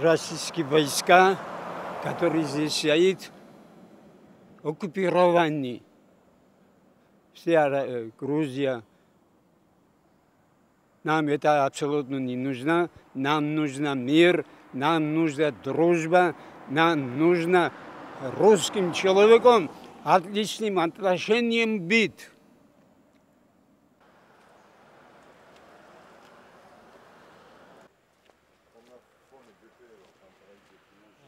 российские войска, которые здесь стоят, оккупированы. Вся э, Грузия. Нам это абсолютно не нужно. Нам нужно мир, нам нужна дружба, нам нужно русским человеком отличным отношением быть. DP, alors un.